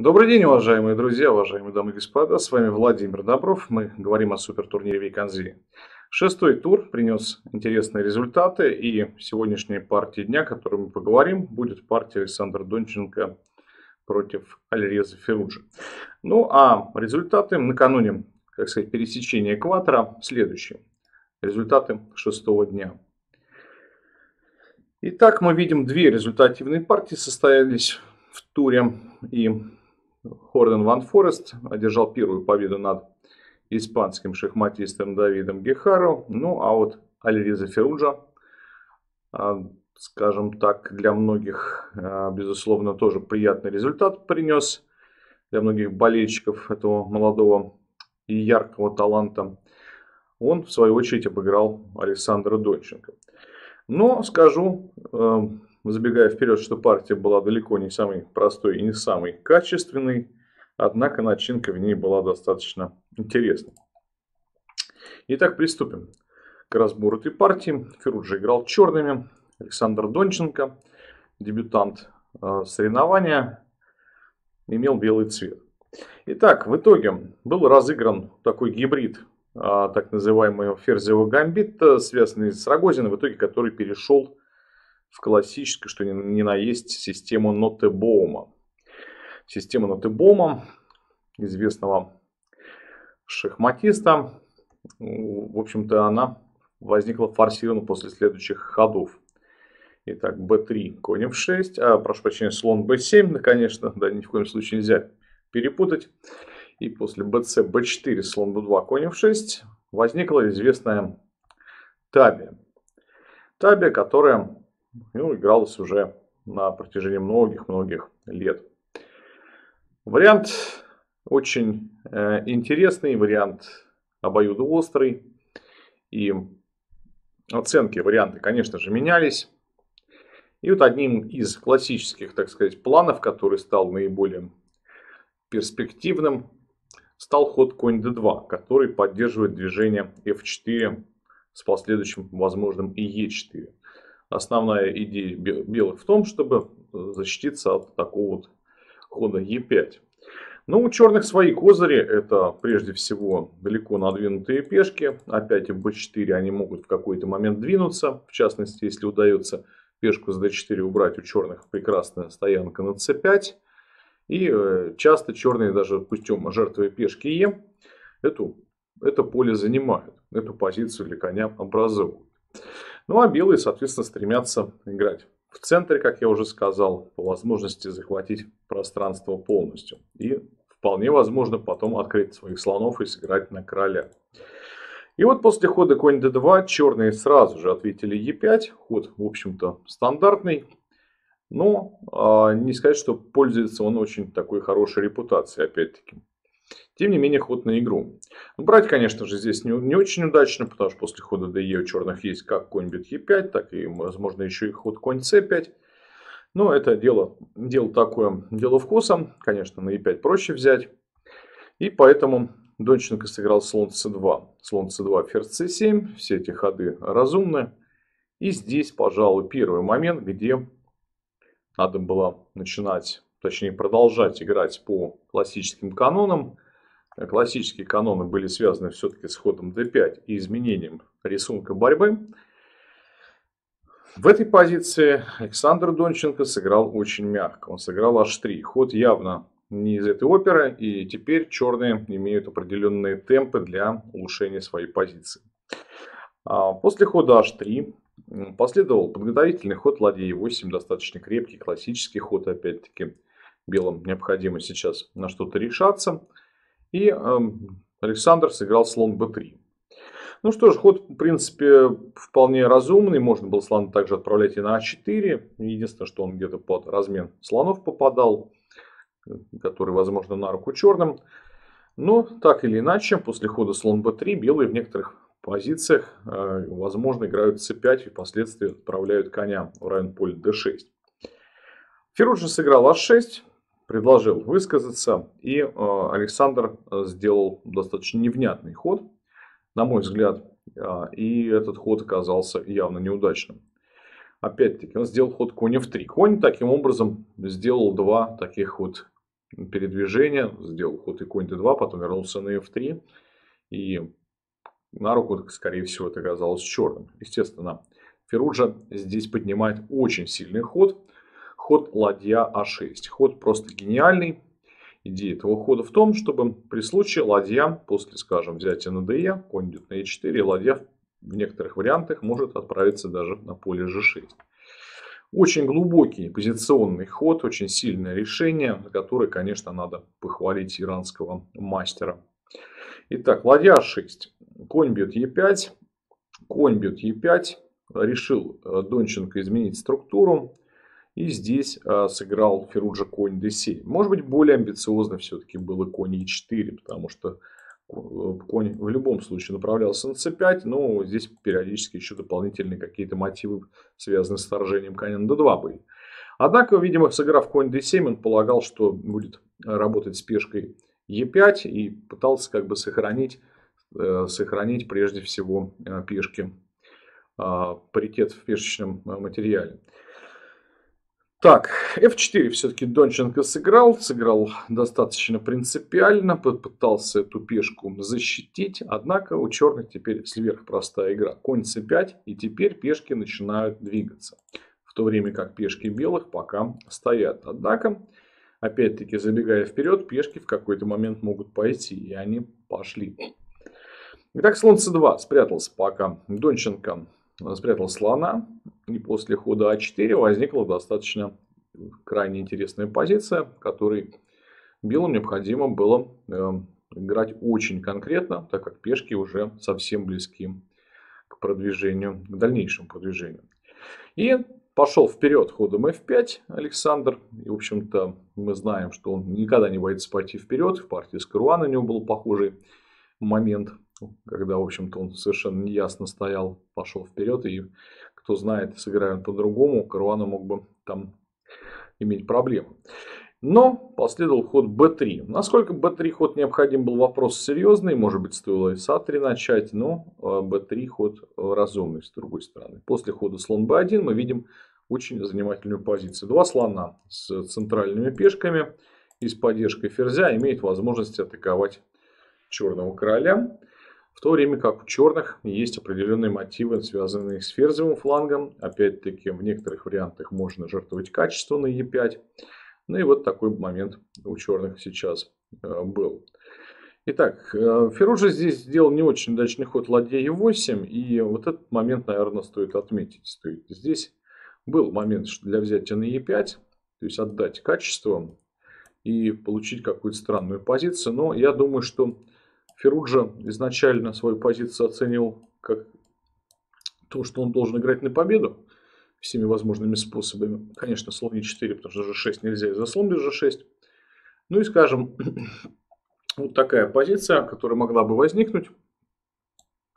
Добрый день, уважаемые друзья, уважаемые дамы и господа. С вами Владимир Добров. Мы говорим о супертурнире Вейконзи. Шестой тур принес интересные результаты. И сегодняшняя партия дня, о которой мы поговорим, будет партия Александра Донченко против Альреза Феруджи. Ну а результаты накануне, как сказать, пересечения экватора следующие. Результаты шестого дня. Итак, мы видим две результативные партии состоялись в туре. И Хорден Ван Форест одержал первую победу над испанским шахматистом Давидом Гехаро. Ну, а вот Альриза Феруджа, а, скажем так, для многих, а, безусловно, тоже приятный результат принес. Для многих болельщиков этого молодого и яркого таланта. Он, в свою очередь, обыграл Александра Донченко. Но скажу, э, забегая вперед, что партия была далеко не самой простой и не самой качественной, однако начинка в ней была достаточно интересной. Итак, приступим к разбору этой партии. Феруджи играл черными, Александр Донченко, дебютант э, соревнования, имел белый цвет. Итак, в итоге был разыгран такой гибрид э, так называемого ферзевого гамбита, связанный с Рогозиным, в итоге который перешел в классическую, что ни, ни на есть, систему Нотебоума. Система Нотебоума, известного шахматиста, в общем-то, она возникла форсированно после следующих ходов. Итак, b3, конь f6, а, прошу прощения, слон b7, да, конечно, да, ни в коем случае нельзя перепутать. И после bc, b4, слон b2, конь f6 возникла известная табия. Табия, которая ну, игралось уже на протяжении многих-многих лет. Вариант очень э, интересный, вариант обоюдоострый. И оценки, варианты, конечно же, менялись. И вот одним из классических, так сказать, планов, который стал наиболее перспективным, стал ход конь d2, который поддерживает движение f4 с последующим возможным и e4 основная идея белых в том, чтобы э, защититься от такого вот хода Е5. Но у черных свои козыри. Это прежде всего далеко надвинутые пешки. Опять в b4 они могут в какой-то момент двинуться. В частности, если удается пешку с d4 убрать, у черных прекрасная стоянка на c5. И э, часто черные даже путем жертвы пешки Е эту, это поле занимают. Эту позицию для коня образовывают. Ну а белые, соответственно, стремятся играть в центре, как я уже сказал, по возможности захватить пространство полностью. И вполне возможно потом открыть своих слонов и сыграть на короля. И вот после хода конь d2 черные сразу же ответили e5. Ход, в общем-то, стандартный. Но а, не сказать, что пользуется он очень такой хорошей репутацией, опять-таки. Тем не менее, ход на игру. Ну, брать, конечно же, здесь не, не очень удачно, потому что после хода DE у черных есть как конь бьет Е5, так и, возможно, еще и ход конь С5. Но это дело, дело такое, дело вкуса. Конечно, на Е5 проще взять. И поэтому Донченко сыграл слон С2. Слон С2, ферзь С7. Все эти ходы разумны. И здесь, пожалуй, первый момент, где надо было начинать точнее продолжать играть по классическим канонам. Классические каноны были связаны все-таки с ходом d5 и изменением рисунка борьбы. В этой позиции Александр Донченко сыграл очень мягко. Он сыграл h3. Ход явно не из этой оперы. И теперь черные имеют определенные темпы для улучшения своей позиции. А после хода h3 последовал подготовительный ход ладьи e8. Достаточно крепкий, классический ход опять-таки белым необходимо сейчас на что-то решаться. И э, Александр сыграл слон b3. Ну что ж, ход в принципе вполне разумный. Можно было слон также отправлять и на а4. Единственное, что он где-то под размен слонов попадал, который, возможно, на руку черным. Но так или иначе, после хода слон b3 белые в некоторых позициях, э, возможно, играют c5 и впоследствии отправляют коня в район поля d6. Ферруджи сыграл h6 предложил высказаться, и э, Александр э, сделал достаточно невнятный ход, на мой взгляд, э, и этот ход оказался явно неудачным. Опять-таки, он сделал ход конь в 3 Конь таким образом сделал два таких вот передвижение, сделал ход и конь d2, потом вернулся на f3. И на руку, скорее всего, это оказалось черным. Естественно, Феруджа здесь поднимает очень сильный ход. Ход ладья а6. Ход просто гениальный. Идея этого хода в том, чтобы при случае ладья, после, скажем, взятия на d, конь идет на e4, ладья в некоторых вариантах может отправиться даже на поле g6. Очень глубокий позиционный ход, очень сильное решение, на которое, конечно, надо похвалить иранского мастера. Итак, ладья 6 конь бьет Е5, конь бьет Е5. Решил э, Донченко изменить структуру. И здесь э, сыграл Феруджа конь d7. Может быть, более амбициозно все-таки было конь e4, потому что э, конь в любом случае направлялся на c5, но здесь периодически еще дополнительные какие-то мотивы, связанные с вторжением коня на d2 были. Однако, видимо, сыграв конь d7, он полагал, что будет работать с пешкой e5 и пытался как бы сохранить Э, сохранить прежде всего э, пешки, а, паритет в пешечном э, материале. Так, f4 все-таки Донченко сыграл, сыграл достаточно принципиально, попытался эту пешку защитить, однако у черных теперь сверхпростая игра. Конь c5, и теперь пешки начинают двигаться, в то время как пешки белых пока стоят. Однако, опять-таки, забегая вперед, пешки в какой-то момент могут пойти, и они пошли. Итак, слон c2 спрятался пока. Донченко спрятал слона. И после хода а4 возникла достаточно крайне интересная позиция, в которой белым необходимо было э, играть очень конкретно, так как пешки уже совсем близки к продвижению, к дальнейшему продвижению. И пошел вперед ходом f5 Александр. И, в общем-то, мы знаем, что он никогда не боится пойти вперед. В партии с Каруана у него был похожий момент когда, в общем-то, он совершенно неясно стоял, пошел вперед, и кто знает, сыграем по-другому, Каруана мог бы там иметь проблемы. Но последовал ход b3. Насколько b3 ход необходим был вопрос серьезный, может быть стоило и с a3 начать, но b3 э, ход разумный с другой стороны. После хода слон b1 мы видим очень занимательную позицию. Два слона с центральными пешками и с поддержкой ферзя имеют возможность атаковать черного короля. То время как у черных есть определенные мотивы, связанные с ферзевым флангом. Опять-таки, в некоторых вариантах можно жертвовать качество на e5. Ну и вот такой момент у черных сейчас э, был. Итак, э, Ферружа здесь сделал не очень удачный ход ладья e8. И вот этот момент, наверное, стоит отметить. Стоит. Здесь был момент для взятия на e5. То есть отдать качество и получить какую-то странную позицию. Но я думаю, что Феруджа изначально свою позицию оценивал как то, что он должен играть на победу всеми возможными способами. Конечно, слон e4, потому что g6 нельзя из-за слон без g6. Ну и, скажем, вот такая позиция, которая могла бы возникнуть.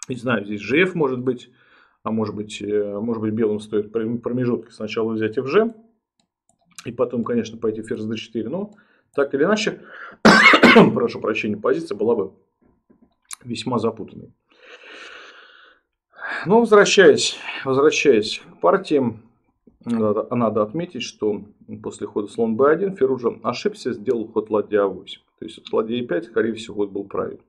Не знаю, здесь gf может быть, а может быть, э, может быть белым стоит промежутки сначала взять fg, и потом, конечно, пойти ферзь d4. Но так или иначе, прошу прощения, позиция была бы весьма запутанный. Но возвращаясь, возвращаясь к партиям, надо, надо отметить, что после хода слон b1 Ферружа ошибся, сделал ход ладья a8. То есть ладья e5, скорее всего, ход был правильный.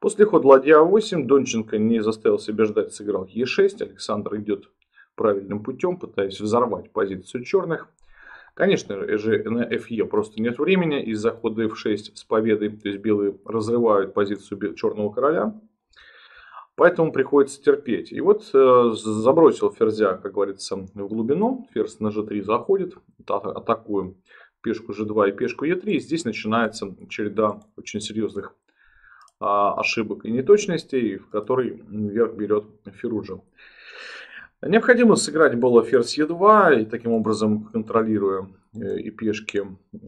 После хода ладья a8 Донченко не заставил себя ждать, сыграл e6. Александр идет правильным путем, пытаясь взорвать позицию черных. Конечно же, на FE просто нет времени. Из-за хода F6 с победой, то есть белые разрывают позицию черного короля. Поэтому приходится терпеть. И вот э, забросил ферзя, как говорится, в глубину. Ферзь на g3 заходит. Атакуем пешку g2 и пешку e3. И здесь начинается череда очень серьезных э, ошибок и неточностей, в которой вверх берет Феруджа. Необходимо сыграть было ферзь e2, и таким образом контролируя э, и пешки,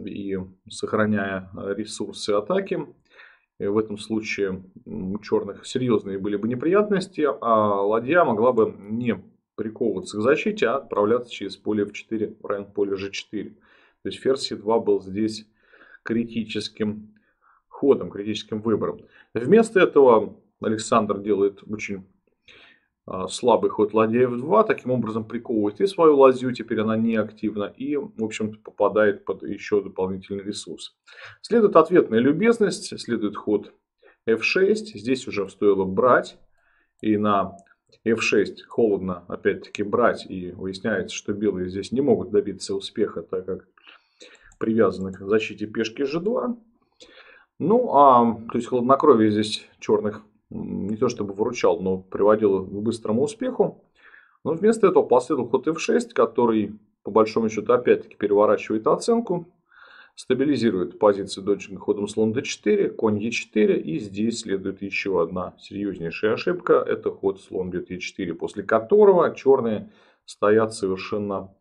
и сохраняя ресурсы атаки. И в этом случае у черных серьезные были бы неприятности, а ладья могла бы не приковываться к защите, а отправляться через поле f4 в район поля g4. То есть ферзь e2 был здесь критическим ходом, критическим выбором. Вместо этого Александр делает очень а, слабый ход ладья f2, таким образом приковывает и свою ладью, теперь она не активна, и, в общем-то, попадает под еще дополнительный ресурс. Следует ответная любезность, следует ход f6, здесь уже стоило брать, и на f6 холодно опять-таки брать, и выясняется, что белые здесь не могут добиться успеха, так как привязаны к защите пешки g2. Ну, а, то есть хладнокровие здесь черных не то чтобы выручал, но приводил к быстрому успеху. Но вместо этого последовал ход f6, который по большому счету опять-таки переворачивает оценку, стабилизирует позицию дочерним ходом слон d4, конь e4 и здесь следует еще одна серьезнейшая ошибка, это ход слон бьет e4, после которого черные стоят совершенно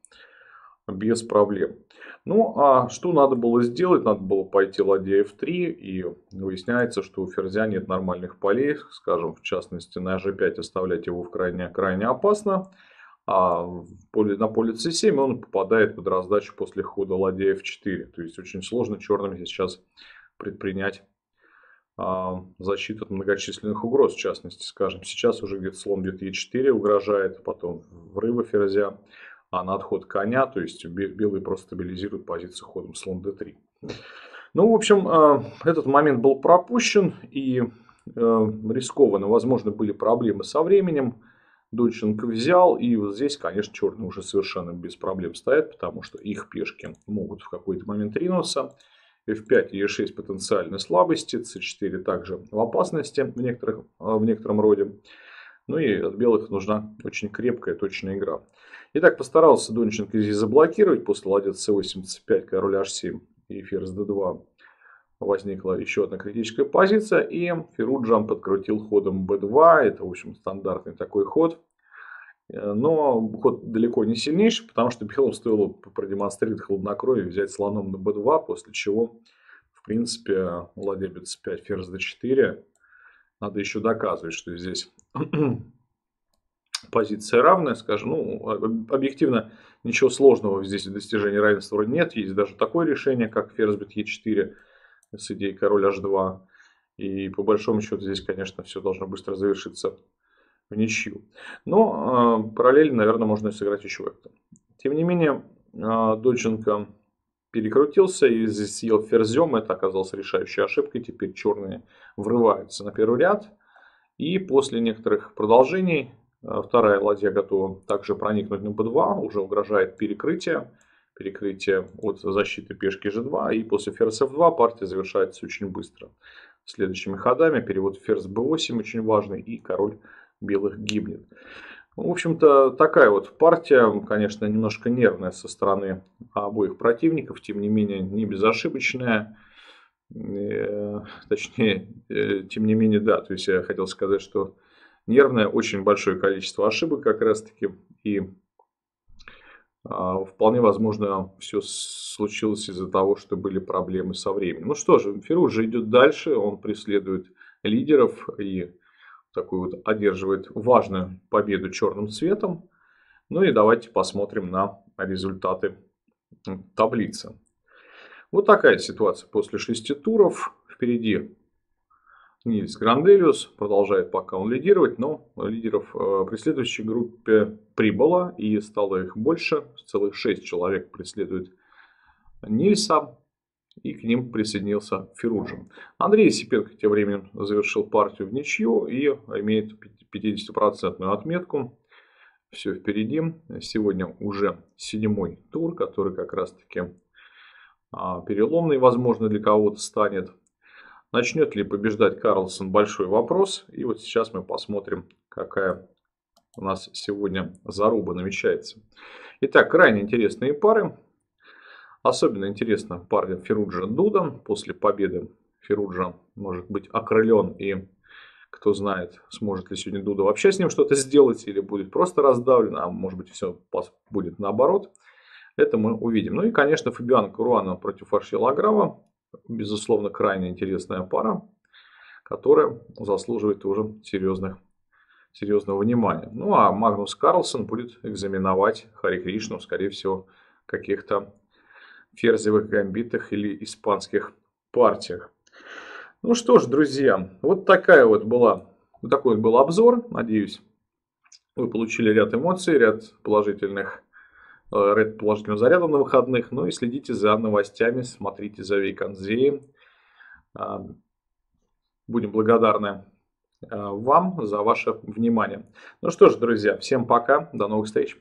без проблем. Ну, а что надо было сделать? Надо было пойти ладья f3, и выясняется, что у ферзя нет нормальных полей, скажем, в частности, на g5 оставлять его в крайне, крайне опасно, а на поле c7 он попадает под раздачу после хода ладья f4. То есть, очень сложно черным сейчас предпринять а, защиту от многочисленных угроз, в частности, скажем, сейчас уже где-то слон бьет e4 угрожает, потом врыва ферзя а на отход коня, то есть белые просто стабилизируют позицию ходом слон d3. Ну, в общем, э, этот момент был пропущен и э, рискованно. Возможно, были проблемы со временем. Доченко взял, и вот здесь, конечно, черные уже совершенно без проблем стоят, потому что их пешки могут в какой-то момент ринуться. f5 и e6 потенциальной слабости, c4 также в опасности в, некоторых, э, в некотором роде. Ну и от белых нужна очень крепкая, точная игра. Итак, постарался Донченко здесь заблокировать. После ладья c8, c5, король h7 и ферзь d2 возникла еще одна критическая позиция. И Феруджан подкрутил ходом b2. Это, в общем, стандартный такой ход. Но ход далеко не сильнейший, потому что белым стоило продемонстрировать хладнокровие, взять слоном на b2, после чего, в принципе, ладья b5, ферзь d4. Надо еще доказывать, что здесь позиция равная, скажем, ну, объективно ничего сложного здесь в достижении равенства вроде нет. Есть даже такое решение, как ферзь бит e4 с идеей король h2. И по большому счету здесь, конечно, все должно быстро завершиться в ничью. Но э, параллельно, наверное, можно сыграть еще это. Тем не менее, э, Доченко перекрутился и съел ферзем. Это оказалось решающей ошибкой. Теперь черные врываются на первый ряд. И после некоторых продолжений вторая ладья готова также проникнуть на b2, уже угрожает перекрытие. Перекрытие от защиты пешки g2. И после ферзь f2 партия завершается очень быстро. Следующими ходами перевод ферзь b8 очень важный. И король белых гибнет. В общем-то, такая вот партия, конечно, немножко нервная со стороны обоих противников, тем не менее, не безошибочная. Э, точнее, э, тем не менее, да, то есть я хотел сказать, что нервное, очень большое количество ошибок как раз таки. И а, вполне возможно все случилось из-за того, что были проблемы со временем. Ну что же, Фируз же идет дальше, он преследует лидеров и такую вот одерживает важную победу черным цветом. Ну и давайте посмотрим на результаты таблицы. Вот такая ситуация после шести туров. Впереди Нильс Гранделиус продолжает пока он лидировать, но лидеров э, при следующей группе прибыло и стало их больше. Целых 6 человек преследует Нильса и к ним присоединился Феруджин. Андрей Сипенко тем временем завершил партию в ничью и имеет 50% отметку. Все впереди. Сегодня уже седьмой тур, который как раз таки а, переломный, возможно, для кого-то станет. Начнет ли побеждать Карлсон, большой вопрос. И вот сейчас мы посмотрим, какая у нас сегодня заруба намечается. Итак, крайне интересные пары. Особенно интересна пара Феруджа Дуда. После победы Феруджа может быть окрылен и кто знает, сможет ли сегодня Дуда вообще с ним что-то сделать или будет просто раздавлен, а может быть все будет наоборот. Это мы увидим. Ну и, конечно, Фабиан Куруана против Аршила Аграва безусловно, крайне интересная пара, которая заслуживает уже серьезных, серьезного внимания. Ну а Магнус Карлсон будет экзаменовать Хари Кришну, скорее всего, каких-то ферзевых гамбитах или испанских партиях. Ну что ж, друзья, вот такая вот была, вот такой вот был обзор. Надеюсь, Вы получили ряд эмоций, ряд положительных, э, ряд положительного заряда на выходных. Ну и следите за новостями, смотрите за Вейконзеем. А, будем благодарны а, вам за ваше внимание. Ну что ж, друзья, всем пока, до новых встреч.